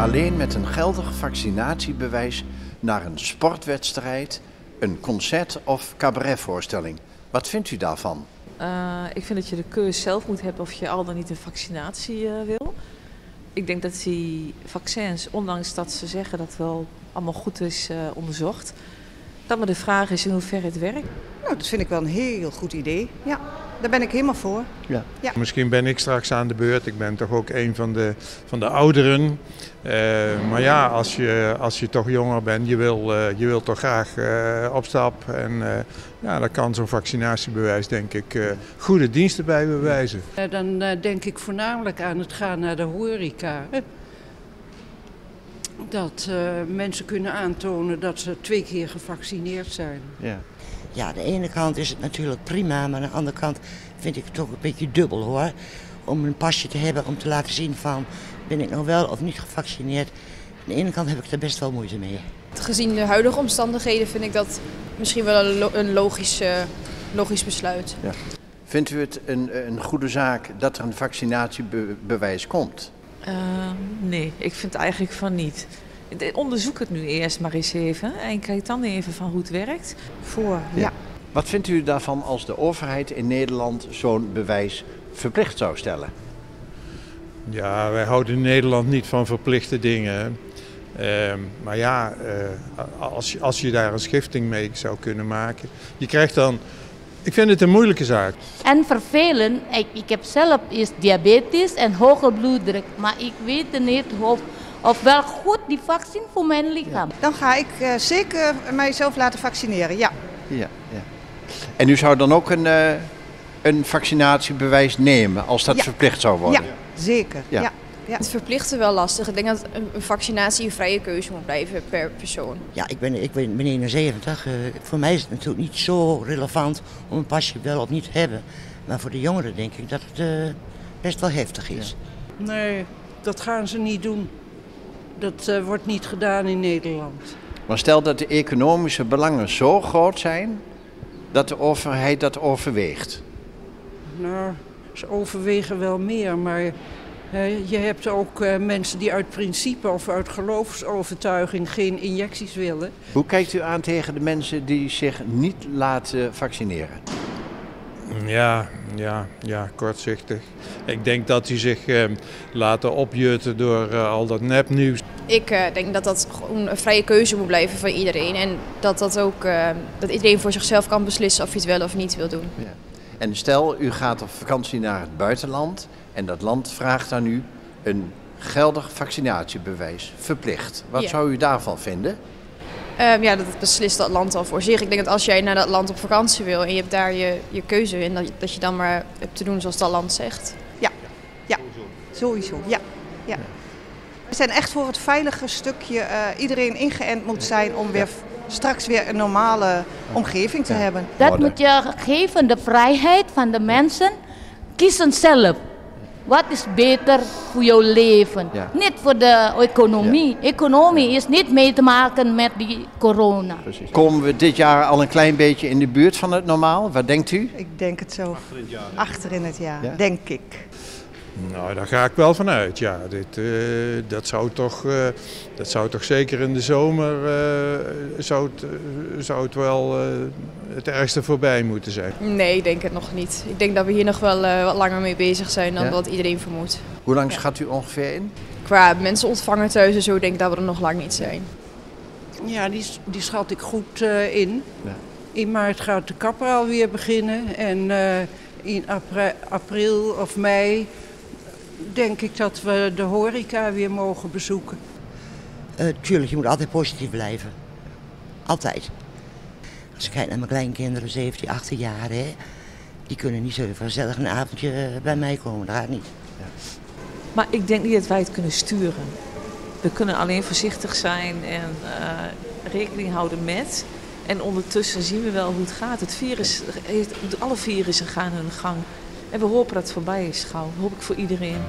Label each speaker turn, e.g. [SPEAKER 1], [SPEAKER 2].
[SPEAKER 1] alleen met een geldig vaccinatiebewijs naar een sportwedstrijd, een concert of cabaretvoorstelling. Wat vindt u daarvan?
[SPEAKER 2] Uh, ik vind dat je de keuze zelf moet hebben of je al dan niet een vaccinatie uh, wil. Ik denk dat die vaccins, ondanks dat ze zeggen dat wel allemaal goed is uh, onderzocht, dat maar de vraag is in hoeverre het werkt.
[SPEAKER 3] Nou, dat vind ik wel een heel goed idee. Ja, daar ben ik helemaal voor.
[SPEAKER 4] Ja. ja. Misschien ben ik straks aan de beurt. Ik ben toch ook een van de, van de ouderen. Uh, maar ja, als je, als je toch jonger bent, je wil, uh, je wil toch graag uh, op stap. En ja, daar kan zo'n vaccinatiebewijs denk ik goede diensten bij bewijzen.
[SPEAKER 5] dan denk ik voornamelijk aan het gaan naar de horeca. Dat mensen kunnen aantonen dat ze twee keer gevaccineerd zijn.
[SPEAKER 6] Ja. Ja, aan de ene kant is het natuurlijk prima, maar aan de andere kant vind ik het toch een beetje dubbel hoor. Om een pasje te hebben om te laten zien van ben ik nou wel of niet gevaccineerd. Aan de ene kant heb ik er best wel moeite mee.
[SPEAKER 7] Gezien de huidige omstandigheden vind ik dat misschien wel een logisch, uh, logisch besluit. Ja.
[SPEAKER 1] Vindt u het een, een goede zaak dat er een vaccinatiebewijs komt?
[SPEAKER 2] Uh, nee, ik vind eigenlijk van niet. Onderzoek het nu eerst maar eens even en kijk dan even van hoe het werkt.
[SPEAKER 3] Voor, ja.
[SPEAKER 1] Wat vindt u daarvan als de overheid in Nederland zo'n bewijs verplicht zou stellen?
[SPEAKER 4] Ja, wij houden in Nederland niet van verplichte dingen. Uh, maar ja, uh, als, je, als je daar een schifting mee zou kunnen maken. Je krijgt dan. Ik vind het een moeilijke zaak.
[SPEAKER 8] En vervelend, ik, ik heb zelf is diabetes en hoge bloeddruk. Maar ik weet niet of of wel goed die vaccin voor mijn lichaam.
[SPEAKER 3] Dan ga ik uh, zeker mijzelf laten vaccineren, ja.
[SPEAKER 1] ja, ja. En u zou dan ook een, uh, een vaccinatiebewijs nemen als dat
[SPEAKER 3] ja.
[SPEAKER 1] verplicht zou worden?
[SPEAKER 3] Ja, zeker. Ja. Ja.
[SPEAKER 7] Het verplichten wel lastig. Ik denk dat een vaccinatie een vrije keuze moet blijven per persoon.
[SPEAKER 6] Ja, ik ben, ik ben, ben 71. Uh, voor mij is het natuurlijk niet zo relevant om een pasje wel of niet te hebben. Maar voor de jongeren denk ik dat het uh, best wel heftig is.
[SPEAKER 5] Ja. Nee, dat gaan ze niet doen. Dat uh, wordt niet gedaan in Nederland.
[SPEAKER 1] Maar stel dat de economische belangen zo groot zijn dat de overheid dat overweegt.
[SPEAKER 5] Nou, ze overwegen wel meer, maar je hebt ook uh, mensen die uit principe of uit geloofsovertuiging geen injecties willen.
[SPEAKER 1] Hoe kijkt u aan tegen de mensen die zich niet laten vaccineren?
[SPEAKER 4] Ja, ja, ja, kortzichtig. Ik denk dat die zich eh, laten opjutten door uh, al dat nepnieuws.
[SPEAKER 7] Ik uh, denk dat dat gewoon een vrije keuze moet blijven van iedereen. En dat, dat, ook, dat iedereen voor zichzelf kan beslissen of hij het wel of niet wil doen. Ja.
[SPEAKER 1] En stel, u gaat op vakantie naar het buitenland en dat land vraagt aan u een geldig vaccinatiebewijs, verplicht. Wat ja. zou u daarvan vinden?
[SPEAKER 7] Um, ja, dat beslist dat land al voor zich. Ik denk dat als jij naar dat land op vakantie wil en je hebt daar je, je keuze in, dat, dat je dan maar hebt te doen zoals dat land zegt.
[SPEAKER 3] Ja, ja. sowieso. Ja. ja. We zijn echt voor het veilige stukje. Uh, iedereen ingeënt moet zijn om weer straks weer een normale omgeving te ja. hebben.
[SPEAKER 8] Dat moet je geven, de vrijheid van de mensen. Kiezen zelf. Wat is beter voor jouw leven? Ja. Niet voor de economie. Ja. Economie is niet mee te maken met die corona.
[SPEAKER 1] Precies. Komen we dit jaar al een klein beetje in de buurt van het normaal? Wat denkt u?
[SPEAKER 3] Ik denk het zo. Achter in het jaar. Achter in het jaar, ja? denk ik.
[SPEAKER 4] Nou, daar ga ik wel vanuit. Ja, dit, uh, dat, zou toch, uh, dat zou toch zeker in de zomer uh, zou het, zou het wel het ergste voorbij moeten zijn.
[SPEAKER 7] Nee, ik denk het nog niet. Ik denk dat we hier nog wel wat langer mee bezig zijn dan ja? wat iedereen vermoedt.
[SPEAKER 1] Hoe lang ja. schat u ongeveer in?
[SPEAKER 7] Qua mensen ontvangen thuis en zo denk ik dat we er nog lang niet zijn.
[SPEAKER 5] Ja, die, die schat ik goed in. Ja. In maart gaat de kapper alweer beginnen en in april, april of mei denk ik dat we de horeca weer mogen bezoeken.
[SPEAKER 6] Uh, tuurlijk, je moet altijd positief blijven. Altijd. Als ik kijk naar mijn kleinkinderen, 17, 18 jaar, hè, die kunnen niet zo gezellig een avondje bij mij komen. Dat gaat niet. Ja.
[SPEAKER 2] Maar ik denk niet dat wij het kunnen sturen. We kunnen alleen voorzichtig zijn en uh, rekening houden met. En ondertussen zien we wel hoe het gaat. Het virus, alle virussen gaan hun gang. En we hopen dat het voorbij is gauw. Hoop ik voor iedereen.